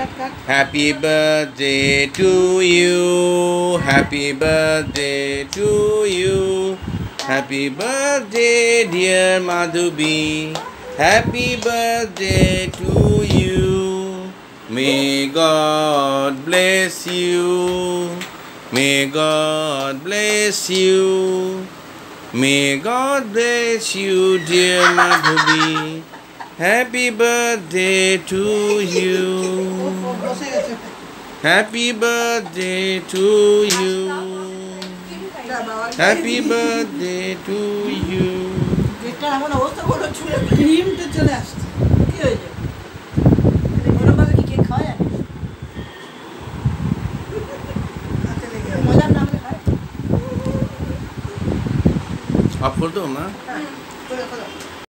Happy birthday to you. Happy birthday to you. Happy birthday, dear Madhubi. Happy birthday to you. May God bless you. May God bless you. May God bless you, dear Madhubi. Happy birthday to you. Happy birthday to you. Happy birthday to you. এটা এমন অবস্থা করল চুলে ক্রিমটা চলে আসছে কি হয়েছে ওরকম কি কেক খাওয়া যায়। মজার না হলে হয় Up for them, huh? হ্যাঁ।